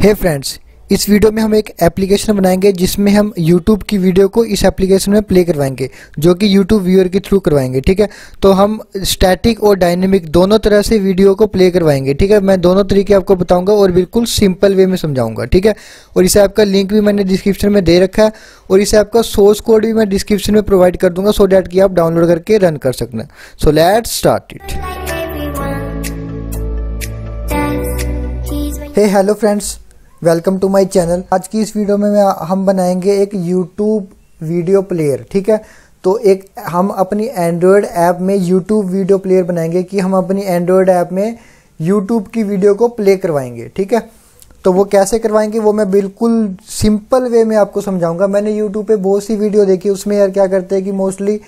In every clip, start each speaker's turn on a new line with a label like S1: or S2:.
S1: हे hey friends इस video में हम एक एप्लीकेशन बनाएँगे जिसमें हम YouTube की वीडियो को इस एप्लीकेशन में प्ले करवाएँगे जो कि YouTube व्यूअर के थ्रू करवाएँगे ठीक है? तो हम स्टैटिक और डायनेमिक दोनों तरह से वीडियो को प्ले करवाएँगे ठीक है? मैं दोनों तरीके आपको बताऊँगा और बिल्कुल सिंपल वे में समझाऊँगा ठीक है? और इस ऐप का लिंक भी मैंने डिस्क्रिप्शन में दे रखा है और इस ऐप का सोर्स कोड भी मैं डिस्क्रिप्शन में प्रोवाइड कर दूँगा सो डैट कि आप डाउनलोड करके रन कर सकते so let start it hey hello friends welcome to my channel. आज की इस वीडियो में हम बनाएँगे एक यूट्यूब वीडियो प्लेयर ठीक है? तो एक, हम अपनी एंड्रॉयड ऐप में यूट्यूब वीडियो प्लेयर बनाएँगे कि हम अपनी एंड्रॉयड ऐप में यूट्यूब की वीडियो को प्ले करवाएँगे, ठीक है? तो वो कैसे करवाएँगे, वो मैं बिल्कुल सिंपल वे में आपको समझाऊँगा। मैंने यूट्यूब पे बहुत सी वीडियो देखी, उसमें यार क्या करते हैं कि मोस्टली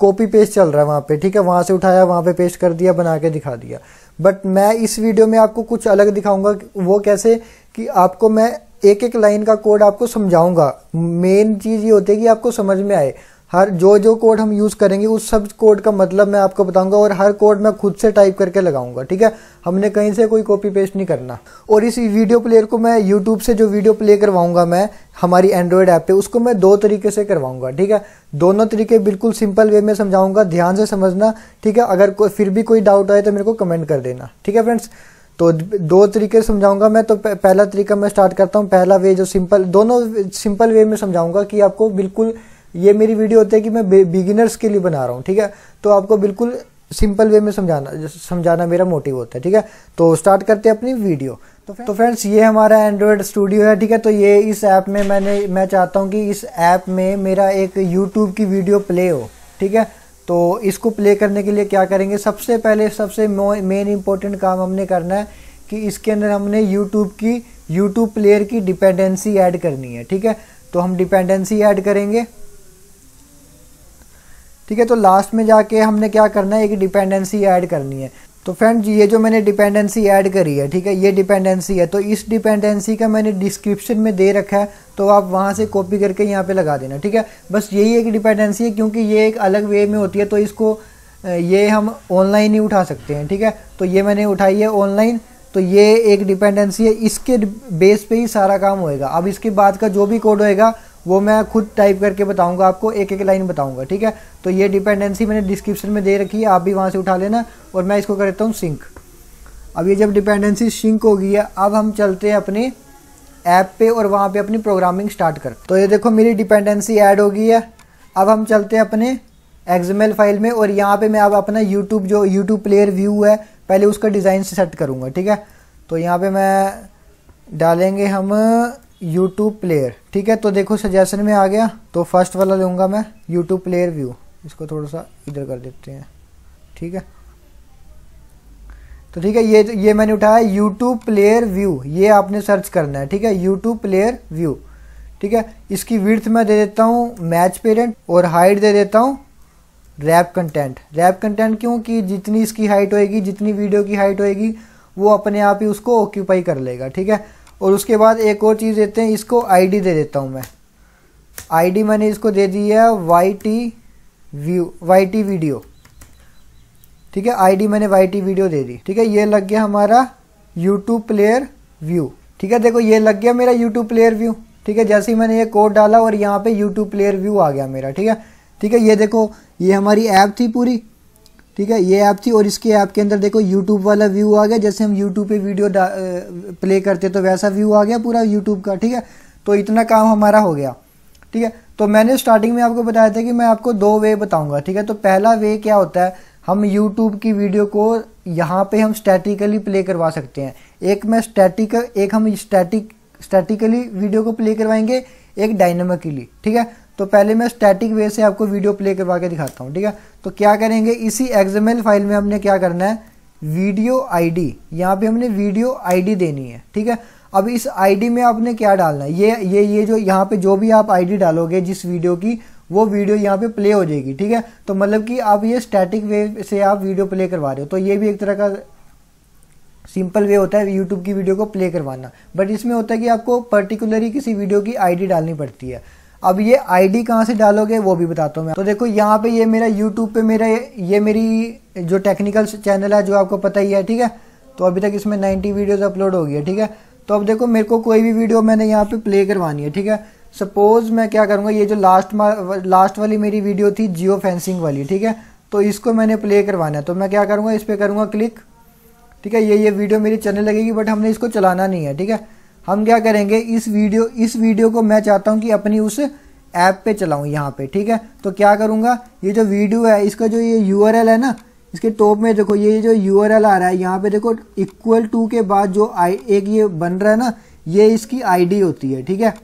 S1: कॉपी पेस्ट चल रहा है वहाँ पे, ठीक है? वहाँ से उठाया, वहाँ पे पेस्ट कर दिया, बना के दिखा दिया। बट मैं इस वीडियो में आपको कुछ अलग दिखाऊँगा वो कैसे कि आपको मैं एक एक लाइन का कोड आपको समझाऊँगा। मेन चीज़ ये होती है कि आपको समझ में आए। हर जो जो कोड हम यूज़ करेंगे, उस सब कोड का मतलब मैं आपको बताऊँगा और हर कोड मैं खुद से टाइप करके लगाऊँगा, ठीक है? हमने कहीं से कोई कॉपी पेस्ट नहीं करना। और इस वीडियो प्लेयर को मैं यूट्यूब से जो वीडियो प्ले करवाऊँगा मैं, हमारी एंड्रॉयड ऐप पे, उसको मैं दो तरीके से करवाऊँगा, ठीक है? दोनों तरीके बिल्कुल सिंपल वे में समझाऊँगा, ध्यान से समझना, ठीक है? अगर फिर भी कोई डाउट आए तो मेरे को कमेंट कर देना, ठीक है फ्रेंड्स तो दो तरीके समझाऊँगा मैं तो पहला तरीका मैं स्टार्ट करता हूँ। पहला वे जो सिंपल दोनों सिंपल वे में समझाऊँगा कि आपको बिल्कुल ये मेरी वीडियो होती है कि मैं बिगिनर्स के लिए बना रहा हूँ ठीक है? तो आपको बिल्कुल सिंपल वे में समझाना समझाना मेरा मोटिव होता है ठीक है? तो स्टार्ट करते हैं अपनी वीडियो तो फ्रेंड्स ये हमारा एंड्रॉयड स्टूडियो है ठीक है? तो ये इस ऐप में मैंने मैं चाहता हूँ कि इस ऐप में मेरा एक यूट्यूब की वीडियो प्ले हो ठीक है? तो इसको प्ले करने के लिए क्या करेंगे? सबसे पहले, सबसे मेन इंपॉर्टेंट काम हमने करना है कि इसके अंदर हमने यूट्यूब की यूट्यूब प्लेयर की डिपेंडेंसी ऐड करनी है, ठीक है? तो हम डिपेंडेंसी ऐड करेंगे। ठीक है तो लास्ट में जाके हमने क्या करना है? एक डिपेंडेंसी ऐड करनी है। तो फ्रेंड्स ये जो मैंने डिपेंडेंसी ऐड करी है, ठीक है, ये डिपेंडेंसी है तो इस डिपेंडेंसी का मैंने डिस्क्रिप्शन में दे रखा है तो आप वहाँ से कॉपी करके यहाँ पे लगा देना, ठीक है? बस यही एक डिपेंडेंसी है, क्योंकि ये एक अलग वे में होती है तो इसको ये हम ऑनलाइन ही उठा सकते हैं, ठीक है? तो ये मैंने उठाई है ऑनलाइन तो ये एक डिपेंडेंसी है, इसके बेस पे ही सारा काम होएगा। अब इसके बाद का जो भी कोड होएगा वो मैं खुद टाइप करके बताऊँगा, आपको एक एक लाइन बताऊँगा, ठीक है? तो ये डिपेंडेंसी मैंने डिस्क्रिप्शन में दे रखी है, आप भी वहाँ से उठा लेना और मैं इसको करता हूँ सिंक अब ये जब डिपेंडेंसी सिंक हो गई है, अब हम चलते हैं अपने ऐप पे और वहाँ पे अपनी प्रोग्रामिंग स्टार्ट कर. तो ये देखो, मेरी डिपेंडेंसी ऐड हो गई है। अब हम चलते हैं अपने एक्सएमएल फ़ाइल में और यहाँ पे मैं अब अपना यूट्यूब जो यूट्यूब प्लेयर व्यू है, पहले उसका डिज़ाइन सेट करूँगा, ठीक है? तो यहाँ पे मैं डालेंगे हम यूट्यूब प्लेयर ठीक है तो देखो सजेशन में आ गया तो फ़र्स्ट वाला लूँगा मैं यूट्यूब प्लेयर व्यू इसको थोड़ा सा इधर कर देते हैं। ठीक है? तो ठीक है, ये ये मैंने उठाया यूट्यूब प्लेयर व्यू ये आपने सर्च करना है, ठीक है? यूट्यूब प्लेयर व्यू ठीक है? इसकी विर्थ मैं दे देता हूँ मैच पेरेंट और हाइट दे देता हूँ रैप कंटेंट रैप कंटेंट क्यों? कि जितनी इसकी हाइट होएगी, जितनी वीडियो की हाइट होएगी, वो अपने आप ही उसको ऑक्यूपाई कर लेगा, ठीक है? और उसके बाद एक और चीज़ देते हैं, इसको आईडी दे देता हूँ मैं। आईडी मैंने इसको दे दी है Y T view Y T video ठीक है आईडी मैंने वाई टी वीडियो दे दी। ठीक है, ये लग गया हमारा यूट्यूब प्लेयर व्यू ठीक है, देखो ये लग गया मेरा यूट्यूब प्लेयर व्यू ठीक है, जैसे ही मैंने ये कोड डाला और यहाँ पे यूट्यूब प्लेयर व्यू आ गया मेरा। ठीक है ठीक है, ये देखो, ये हमारी ऐप थी पूरी। ठीक है, ये ऐप थी और इसके ऐप के अंदर देखो यूट्यूब वाला व्यू आ गया। जैसे हम यूट्यूब पे वीडियो प्ले करते तो वैसा व्यू आ गया पूरा यूट्यूब का, ठीक है? तो इतना काम हमारा हो गया, ठीक है? तो मैंने स्टार्टिंग में आपको बताया था कि मैं आपको दो वे बताऊँगा, ठीक है? तो पहला वे क्या होता है, हम यूट्यूब की वीडियो को यहाँ पे हम स्टैटिकली प्ले करवा सकते हैं। एक मैं स्टैटिक एक हम स्टैटिक स्टैटिकली वीडियो को प्ले करवाएँगे एक डायनेमिकली ठीक है? तो पहले मैं स्टैटिक वे से आपको वीडियो प्ले करवा के दिखाता हूँ, ठीक है? तो क्या करेंगे? इसी एक्सएमएल फ़ाइल में हमने क्या करना है? वीडियो आईडी यहाँ पे हमने वीडियो आईडी देनी है, ठीक है? अब इस आईडी में आपने क्या डालना है? ये ये ये जो यहाँ पे जो भी आप आईडी डालोगे जिस वीडियो की, वो वीडियो यहाँ पे प्ले हो जाएगी, ठीक है? तो मतलब कि आप ये स्टैटिक वे से आप वीडियो प्ले करवा रहे हो। तो ये भी एक तरह का सिंपल वे होता है यूट्यूब की वीडियो को प्ले करवाना। बट इसमें होता है कि आपको पर्टिकुलरली किसी वीडियो की आईडी डालनी पड़ती है। अब ये आईडी कहाँ से डालोगे वो भी बताता हूँ मैं। तो देखो, यहाँ पे ये मेरा यूट्यूब पे मेरा ये मेरी जो टेक्निकल चैनल है, जो आपको पता ही है, ठीक है? तो अभी तक इसमें 90 वीडियोस अपलोड हो गई है, ठीक है? तो अब देखो, मेरे को कोई भी वीडियो मैंने यहाँ पे प्ले करवानी है, ठीक है? सपोज़ मैं क्या करूँगा, ये जो लास्ट लास्ट वाली मेरी वीडियो थी जियो फेंसिंग वाली, ठीक है? तो इसको मैंने प्ले करवाना है। तो मैं क्या करूँगा, इस पर करूँगा क्लिक ठीक है? ये ये वीडियो मेरी चलने लगेगी बट हमने इसको चलाना नहीं है, ठीक है? हम क्या करेंगे, इस वीडियो इस वीडियो को मैं चाहता हूँ कि अपनी उस ऐप पे चलाऊँ, यहाँ पे, ठीक है? तो क्या करूँगा, ये जो वीडियो है, इसका जो ये यूआरएल है ना, इसके टॉप में देखो, ये जो यूआरएल आ रहा है, यहाँ पे देखो इक्वल टू के बाद जो आई एक ये बन रहा है ना, ये इसकी आईडी होती है, ठीक है?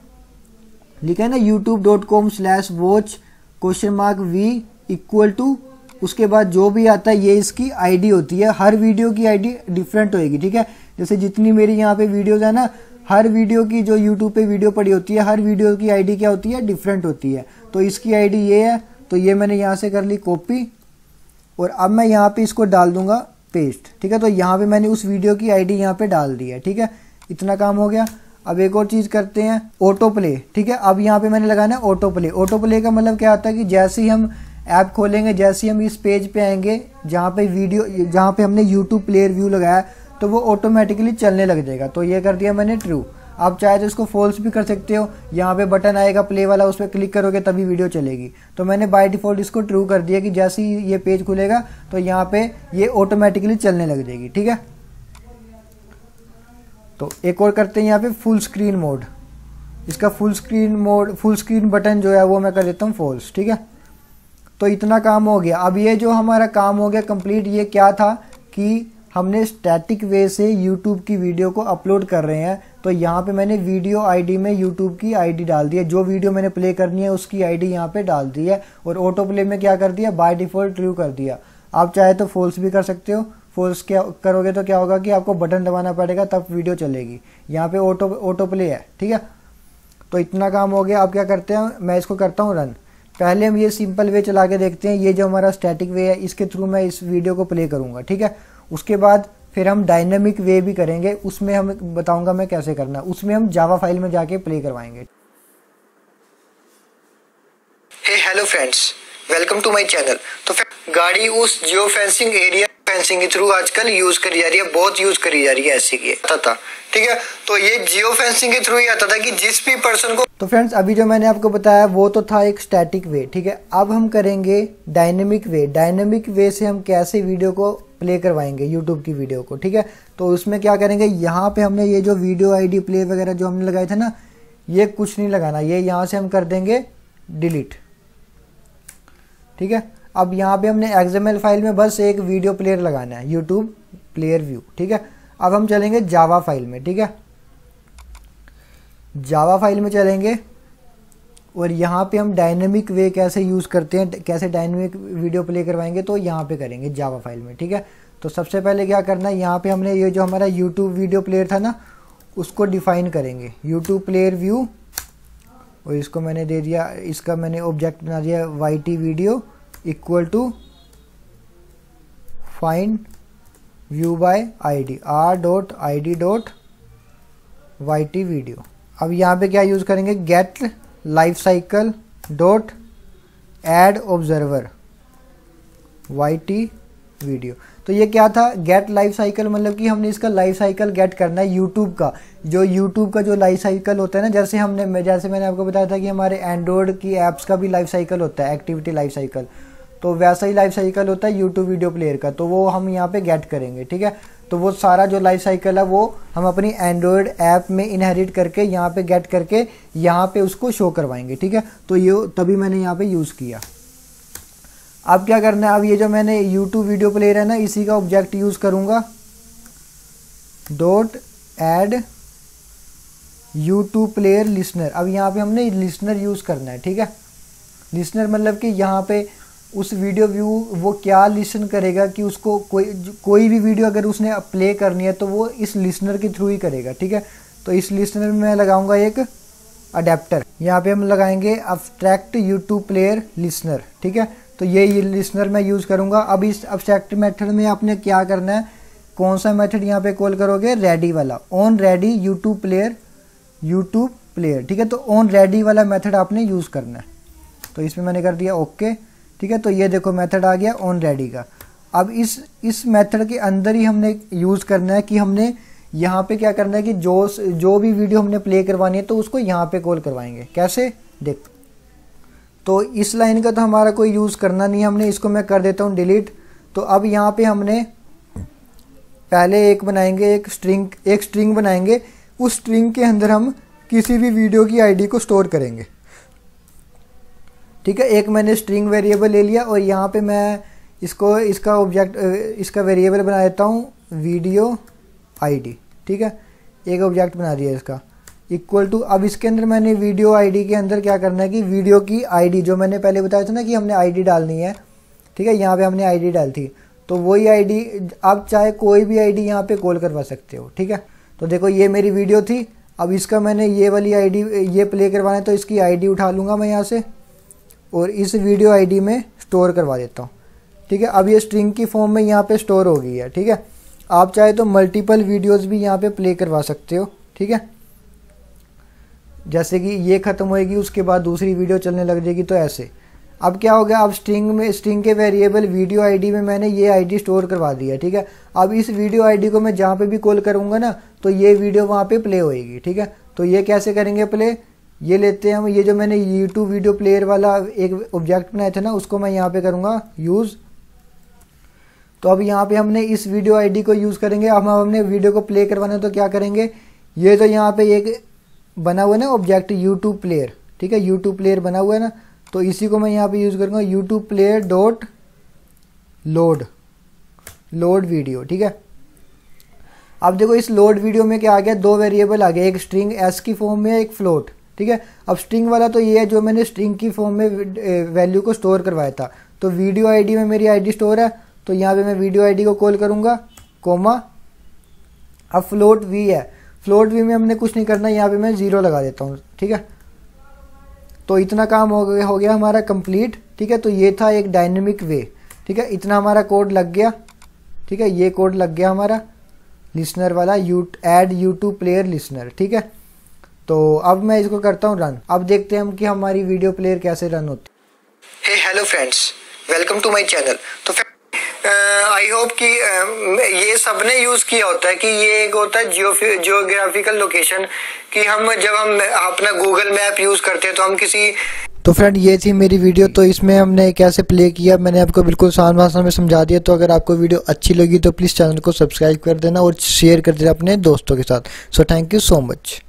S1: लिखा है ना YouTube dot com slash watch question mark V equal to उसके बाद जो भी आता है, ये इसकी आईडी होती है। हर वीडियो की आईडी डिफरेंट होएगी, ठीक है? जैसे जितनी मेरी यहाँ पे वीडियोज़ है ना हर वीडियो की जो यूट्यूब पे वीडियो पड़ी होती है, हर वीडियो की आईडी क्या होती है? डिफरेंट होती है। तो इसकी आईडी ये है तो ये मैंने यहाँ से कर ली कॉपी और अब मैं यहाँ पे इसको डाल दूँगा पेस्ट ठीक है? तो यहाँ पे मैंने उस वीडियो की आईडी यहाँ पे डाल दी है, ठीक है? इतना काम हो गया। अब एक और चीज़ करते हैं ऑटो प्ले ठीक है? अब यहाँ पे मैंने लगाना है ऑटो प्ले ऑटो प्ले का मतलब क्या होता है कि जैसे ही हम ऐप खोलेंगे, जैसे ही हम इस पेज पे आएँगे, जहाँ पे वीडियो जहाँ पे हमने यूट्यूब प्लेयर व्यू लगाया तो वो ऑटोमेटिकली चलने लग जाएगा। तो ये कर दिया मैंने ट्रू आप चाहे तो इसको फॉल्स भी कर सकते हो। यहाँ पे बटन आएगा प्ले वाला, उस पर क्लिक करोगे तभी वीडियो चलेगी। तो मैंने बाय डिफ़ॉल्ट इसको ट्रू कर दिया कि जैसे ही ये पेज खुलेगा तो यहाँ पे ये ऑटोमेटिकली चलने लग जाएगी, ठीक है? तो एक और करते हैं यहाँ पे फुल स्क्रीन मोड इसका full screen mode full screen button जो है वो मैं कर देता हूँ फॉल्स ठीक है? तो इतना काम हो गया। अब ये जो हमारा काम हो गया कंप्लीट ये क्या था कि हमने स्टैटिक वे से यूट्यूब की वीडियो को अपलोड कर रहे हैं तो यहाँ पे मैंने वीडियो आईडी में यूट्यूब की आईडी डाल दी है। जो वीडियो मैंने प्ले करनी है, उसकी आईडी यहाँ पे डाल दी है और ऑटो प्ले में क्या कर दिया? बाय डिफ़ॉल्ट ट्रू कर दिया। आप चाहे तो फॉल्स भी कर सकते हो। फॉल्स क्या करोगे तो क्या होगा कि आपको बटन दबाना पड़ेगा, तब वीडियो चलेगी। यहाँ पे ऑटो ऑटो प्ले है, ठीक है? तो इतना काम हो गया। आप क्या करते हैं? मैं इसको करता हूँ रन पहले हम ये सिंपल वे चला के देखते हैं। ये जो हमारा स्टैटिक वे है, इसके थ्रू मैं इस वीडियो को प्ले करूँगा, ठीक है? उसके बाद फिर हम डायनेमिक वे भी करेंगे उसमें हम बताऊँगा मैं कैसे करना। उसमें हम जावा फ़ाइल में जाके प्ले करवाएँगे।
S2: Hello friends welcome to my channel तो गाड़ी उस जियो फेंसिंग एरिया फेंसिंग के थ्रू आजकल यूज़ करी जा रही है बहुत यूज़ करी जा रही है ऐसे की। आता था। ठीक है? तो ये जियो फेंसिंग के थ्रू ही आता था कि जिस भी पर्सन को
S1: तो फ्रेंड्स अभी जो मैंने आपको बताया वो तो था एक स्टैटिक वे ठीक है? अब हम करेंगे डायनेमिक वे डायनेमिक वे से हम कैसे वीडियो को प्ले करवाएँगे यूट्यूब की वीडियो को, ठीक है? तो उसमें क्या करेंगे, यहाँ पे हमने ये जो वीडियो आईडी प्ले वगैरह जो हमने लगाए थे ना, ये कुछ नहीं लगाना, ये यहाँ से हम कर देंगे डिलीट ठीक है? अब यहाँ पे हमने एक्सएमएल फ़ाइल में बस एक वीडियो प्लेयर लगाना है यूट्यूब प्लेयर व्यू ठीक है? अब हम चलेंगे जावा फ़ाइल में, ठीक है? जावा फ़ाइल में चलेंगे और यहाँ पे हम डायनेमिक वे कैसे यूज़ करते हैं, कैसे डायनेमिक वीडियो प्ले करवाएँगे तो यहाँ पे करेंगे जावा फ़ाइल में, ठीक है? तो सबसे पहले क्या करना है यहाँ पे हमने ये जो हमारा यूट्यूब वीडियो प्लेयर था ना, उसको डिफाइन करेंगे। यूट्यूब प्लेयर व्यू और इसको मैंने दे दिया, इसका मैंने ऑब्जेक्ट बना दिया Y T video equal to find view by I D R dot I D dot Y T video अब यहाँ पे क्या यूज़ करेंगे get life cycle dot add observer Y T video तो ये क्या था? गेट लाइफ साइकिल मतलब कि हमने इसका लाइफ साइकिल गेट करना है यूट्यूब का। जो यूट्यूब का जो लाइफ साइकिल होता है ना, जैसे हमने जैसे मैंने आपको बताया था कि हमारे एंड्रॉयड की एप्स का भी लाइफ साइकिल होता है एक्टिविटी लाइफ साइकिल तो वैसा ही लाइफ साइकिल होता है यूट्यूब वीडियो प्लेयर का तो वो हम यहाँ पे गेट करेंगे, ठीक है? तो वो सारा जो लाइफ साइकिल है, वो हम अपनी एंड्रॉयड ऐप में इनहेरिट करके, यहाँ पे गेट करके, यहाँ पे उसको शो करवाएँगे, ठीक है? तो ये तभी मैंने यहाँ पे यूज़ किया। अब क्या करना है? अब ये जो मैंने यूट्यूब वीडियो प्लेयर है ना, इसी का ऑब्जेक्ट यूज़ करूँगा। Dot add YouTube player listener अब यहाँ पे हमने लिसनर यूज़ करना है, ठीक है? लिसनर मतलब कि यहाँ पे उस वीडियो व्यू वो क्या लिसन करेगा कि उसको कोई कोई भी वीडियो अगर उसने प्ले करनी है तो वो इस लिसनर के थ्रू ही करेगा, ठीक है? तो इस लिसनर में मैं लगाऊँगा एक अडेप्टर यहाँ पे हम लगाएँगे अब्स्ट्रैक्ट यूट्यूब प्लेयर लिसनर ठीक है? तो ये ये लिसनर मैं यूज़ करूँगा। अब इस अब्स्ट्रैक्ट मेथड में आपने क्या करना है? कौन सा मेथड यहाँ पे कॉल करोगे? रेडी वाला। On ready YouTube player YouTube player ठीक है? तो ऑन रेडी वाला मेथड आपने यूज़ करना है। तो इसमें मैंने कर दिया ओके ठीक है तो ये देखो मेथड आ गया ऑन रेडी का। अब इस इस मेथड के अंदर ही हमने यूज़ करना है कि हमने यहाँ पे क्या करना है कि जो जो भी वीडियो हमने प्ले करवानी है तो उसको यहाँ पे कॉल करवाएँगे। कैसे? देख। तो इस लाइन का तो हमारा कोई यूज़ करना नहीं है हमने, इसको मैं कर देता हूँ डिलीट तो अब यहाँ पे हमने पहले एक बनाएँगे, एक स्ट्रिंग एक स्ट्रिंग बनाएँगे। उस स्ट्रिंग के अंदर हम किसी भी वीडियो की आईडी को स्टोर करेंगे। ठीक है, एक मैंने स्ट्रिंग वेरिएबल ले लिया और यहाँ पे मैं इसको, इसका ऑब्जेक्ट इसका वेरिएबल बना देता हूँ वीडियो आईडी ठीक है? एक ऑब्जेक्ट बना दिया इसका। इक्वल टू अब इसके अंदर मैंने वीडियो आईडी के अंदर क्या करना है कि वीडियो की आईडी जो मैंने पहले बताया था ना कि हमने आईडी डालनी है, ठीक है, यहाँ पे हमने आईडी डाल थी तो वही आईडी आप चाहे कोई भी आईडी यहाँ पे कॉल करवा सकते हो, ठीक है? तो देखो, ये मेरी वीडियो थी, अब इसका मैंने ये वाली आईडी ये प्ले करवाना है तो इसकी आईडी उठा लूँगा मैं यहाँ से। और इस वीडियो आईडी में स्टोर करवा देता हूँ। ठीक है? अब ये स्ट्रिंग की फॉर्म में यहाँ पे स्टोर हो गई है, ठीक है? आप चाहे तो मल्टीपल वीडियोस भी यहाँ पे प्ले करवा सकते हो, ठीक है? जैसे कि ये ख़त्म होएगी, उसके बाद दूसरी वीडियो चलने लग जाएगी तो ऐसे। अब क्या हो गया? अब स्ट्रिंग में स्ट्रिंग के वेरिएबल वीडियो आईडी में मैंने ये आईडी स्टोर करवा दिया, ठीक है? अब इस वीडियो आईडी को मैं जहाँ पे भी कॉल करूँगा ना तो ये वीडियो वहाँ पे प्ले होएगी, ठीक है? तो ये कैसे करेंगे प्ले ये लेते हैं हम, ये जो मैंने यूट्यूब वीडियो प्लेयर वाला एक ऑब्जेक्ट बनाया था ना, उसको मैं यहाँ पे करूँगा यूज़ तो अब यहाँ पे हमने इस वीडियो आईडी को यूज़ करेंगे। अब हम हमने वीडियो को प्ले करवाना है तो क्या करेंगे? ये तो यहाँ पे एक बना हुआ है ना ऑब्जेक्ट यूट्यूब प्लेयर ठीक है? यूट्यूब प्लेयर बना हुआ है ना तो इसी को मैं यहाँ पे यूज़ करूँगा YouTube player dot load load video ठीक है? अब देखो इस लोड वीडियो में क्या आ गया? दो वेरिएबल आ गया एक स्ट्रिंग एस की फॉर्म में एक फ्लोट ठीक है? अब स्ट्रिंग वाला तो ये है जो मैंने स्ट्रिंग की फॉर्म में वैल्यू को स्टोर करवाया था। तो वीडियो आईडी में मेरी आईडी स्टोर है तो यहाँ पे मैं वीडियो आईडी को कॉल करूँगा कोमा अब फ्लोट वी है। फ्लोट वी में हमने कुछ नहीं करना, यहाँ पे मैं ज़ीरो लगा देता हूँ, ठीक है? तो इतना काम हो गया हो गया हमारा कंप्लीट ठीक है? तो ये था एक डायनेमिक वे ठीक है? इतना हमारा कोड लग गया, ठीक है? ये कोड लग गया हमारा लिसनर वाला you add YouTube player listener ठीक है? तो अब मैं इसको करता हूँ रन अब देखते हैं हम कि हमारी वीडियो प्लेयर कैसे रन होती
S2: है। Hello friends welcome to my channel तो आई होप कि ये सबने यूज़ किया होता है कि ये एक होता है जियो जियोग्राफिकल लोकेशन कि हम जब हम अपना गूगल मैप यूज़ करते हैं तो हम किसी
S1: तो फ्रेंड ये थी मेरी वीडियो तो इसमें हमने कैसे प्ले किया मैंने आपको बिल्कुल आसान भाषा में समझा दिया। तो अगर आपको वीडियो अच्छी लगी तो प्लीज़ चैनल को सब्सक्राइब कर देना और शेयर कर देना अपने दोस्तों के साथ। So thank you so much